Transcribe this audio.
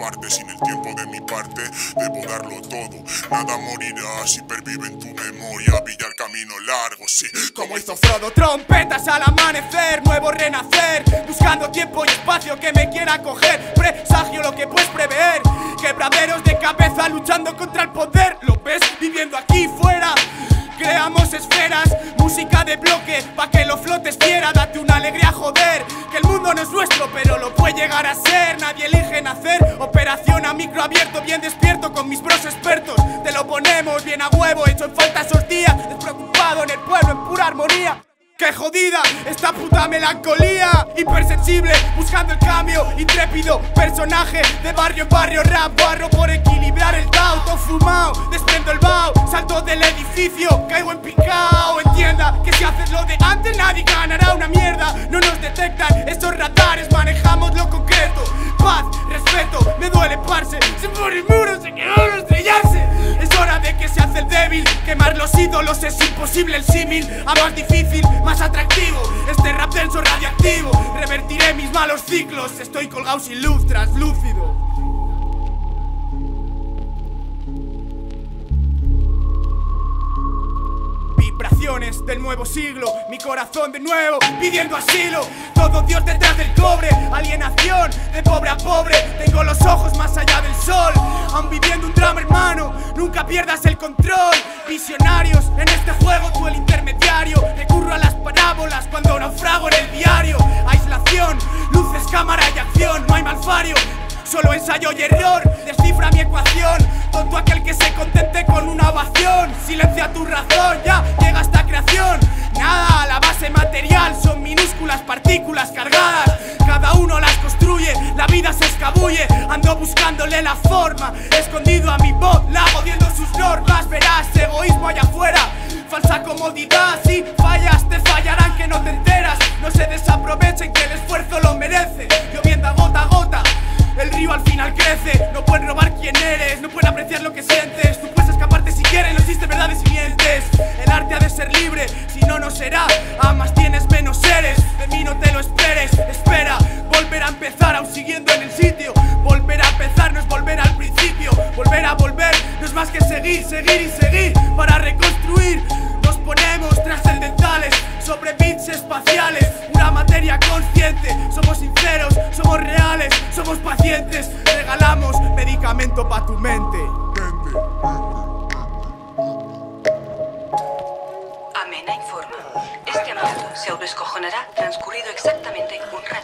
muerte sin el tiempo de mi parte. Debo darlo todo, nada morirá si pervive en tu memoria. Villa el camino largo, sí, como hizo Frodo. Trompetas al amanecer, nuevo renacer. Buscando tiempo y espacio que me quiera coger. Presagio lo que puedes prever. Quebraderos de cabeza luchando contra el poder. De bloque, pa' que lo flotes fiera, date una alegría joder, que el mundo no es nuestro, pero lo puede llegar a ser, nadie elige nacer, operación a micro abierto, bien despierto con mis bros expertos, te lo ponemos bien a huevo, hecho en falta esos días, despreocupado en el pueblo, en pura armonía. ¡Qué jodida! Esta puta melancolía. Hipersensible, buscando el cambio. Intrépido, personaje De barrio en barrio, rap, barro por equilibrar el Tao. Todo fumado, desprendo el bao Salto del edificio, caigo en picao estos radares. Manejamos lo concreto. Paz, respeto, me duele parce. Se pone el muro, se quedó estrellarse. Es hora de que se hace el débil. Quemar los ídolos es imposible. El símil A más difícil, más atractivo. Este rap denso radiactivo. Revertiré mis malos ciclos. Estoy colgado sin luz, Vibraciones del nuevo siglo. Mi corazón de nuevo pidiendo asilo Todo Dios detrás del cobre. Alienación de pobre a pobre. Tengo los ojos más allá del sol. Aún viviendo un drama hermano Nunca pierdas el control. Visionarios en este juego tú el intermediario. Recurro a las parábolas cuando naufrago en el diario. Aislación, luces, cámara y acción. No hay malfario Solo ensayo y error, descifra mi ecuación. Tonto aquel que se contente con una ovación. Silencia tu razón, ya llega esta creación Nada, la base material son minúsculas partículas cargadas. Cada uno las construye, la vida se escabulle. Ando buscándole la forma, escondido a mi voz La jodiendo sus normas, verás egoísmo allá afuera Falsa comodidad, si fallas te fallarán que no te enteras. No se desaprovechen que el esfuerzo lo merece. Lloviendo a gota a gota el río al final crece, no pueden robar quién eres, no pueden apreciar lo que sientes. Tú quieres, no existe verdades y mientes. El arte ha de ser libre, si no, no será. A más tienes, menos eres. De mí no te lo esperes, espera. Volver a empezar, aún siguiendo en el sitio. Volver a empezar no es volver al principio. Volver a volver no es más que seguir, seguir y seguir para reconstruir. Nos ponemos trascendentales sobre bits espaciales, una materia consciente. Somos sinceros, somos reales, somos pacientes. Regalamos medicamento para tu mente. Autoescojonará transcurrido exactamente un ratito.